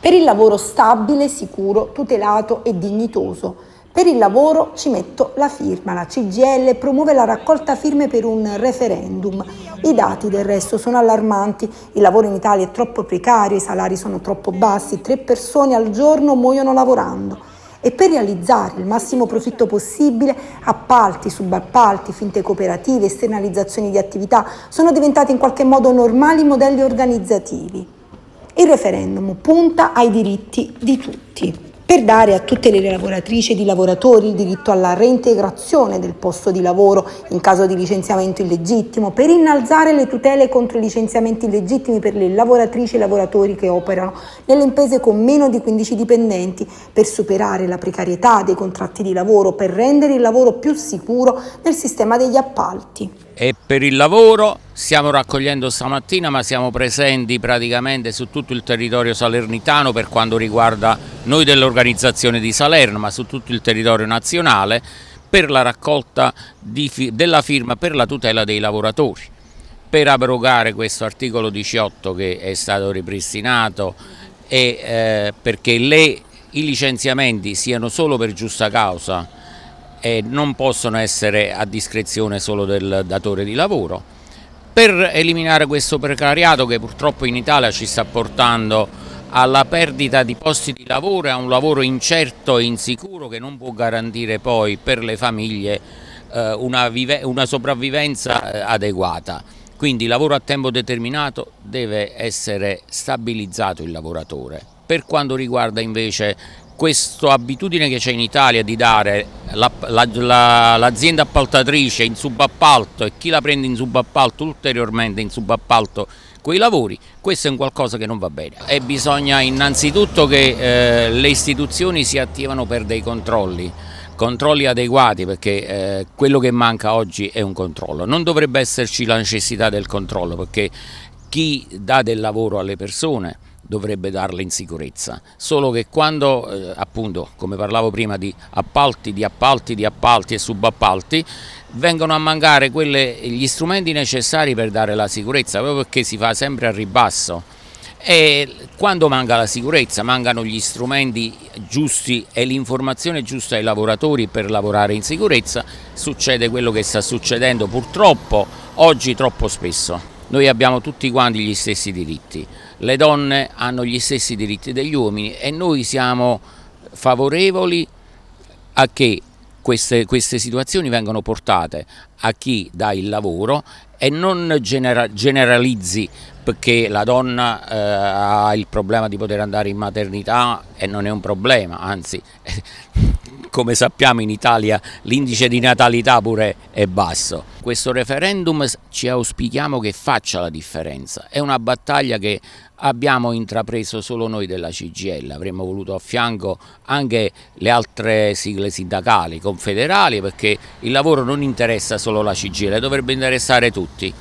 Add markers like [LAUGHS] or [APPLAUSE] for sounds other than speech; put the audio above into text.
Per il lavoro stabile, sicuro, tutelato e dignitoso. Per il lavoro ci metto la firma. La CGL promuove la raccolta firme per un referendum. I dati del resto sono allarmanti. Il lavoro in Italia è troppo precario, i salari sono troppo bassi, tre persone al giorno muoiono lavorando e per realizzare il massimo profitto possibile appalti, subappalti, finte cooperative, esternalizzazioni di attività sono diventati in qualche modo normali modelli organizzativi. Il referendum punta ai diritti di tutti. Per dare a tutte le lavoratrici ed i lavoratori il diritto alla reintegrazione del posto di lavoro in caso di licenziamento illegittimo, per innalzare le tutele contro i licenziamenti illegittimi per le lavoratrici e i lavoratori che operano nelle imprese con meno di 15 dipendenti, per superare la precarietà dei contratti di lavoro, per rendere il lavoro più sicuro nel sistema degli appalti e per il lavoro stiamo raccogliendo stamattina ma siamo presenti praticamente su tutto il territorio salernitano per quanto riguarda noi dell'organizzazione di Salerno ma su tutto il territorio nazionale per la raccolta di, della firma per la tutela dei lavoratori. Per abrogare questo articolo 18 che è stato ripristinato e eh, perché le, i licenziamenti siano solo per giusta causa e non possono essere a discrezione solo del datore di lavoro. Per eliminare questo precariato che purtroppo in Italia ci sta portando alla perdita di posti di lavoro e a un lavoro incerto e insicuro che non può garantire poi per le famiglie eh, una, una, sopravvivenza eh, adeguata. Quindi lavoro a tempo determinato deve essere stabilizzato il lavoratore. Per quanto riguarda invece questa abitudine che c'è in Italia di dare l'azienda la, la, la, appaltatrice in subappalto e chi la prende in subappalto ulteriormente in subappalto quei lavori, questo è un qualcosa che non va bene. E bisogna innanzitutto che eh, le istituzioni si attivano per dei controlli, controlli adeguati perché eh, quello che manca oggi è un controllo, non dovrebbe esserci la necessità del controllo perché chi dà del lavoro alle persone dovrebbe darle in sicurezza, solo che quando eh, appunto come parlavo prima di appalti, di appalti, di appalti e subappalti vengono a mancare quelle, gli strumenti necessari per dare la sicurezza proprio perché si fa sempre a ribasso. E quando manca la sicurezza mancano gli strumenti giusti e l'informazione giusta ai lavoratori per lavorare in sicurezza succede quello che sta succedendo purtroppo oggi troppo spesso noi abbiamo tutti quanti gli stessi diritti, le donne hanno gli stessi diritti degli uomini e noi siamo favorevoli a che queste, queste situazioni vengano portate a chi dà il lavoro e non genera, generalizzi perché la donna eh, ha il problema di poter andare in maternità e non è un problema, anzi [LAUGHS] come sappiamo in Italia l'indice di natalità pure è basso. Questo referendum ci auspichiamo che faccia la differenza, è una battaglia che abbiamo intrapreso solo noi della CGL, avremmo voluto a fianco anche le altre sigle sindacali, confederali, perché il lavoro non interessa solo la CGL, dovrebbe interessare tutti.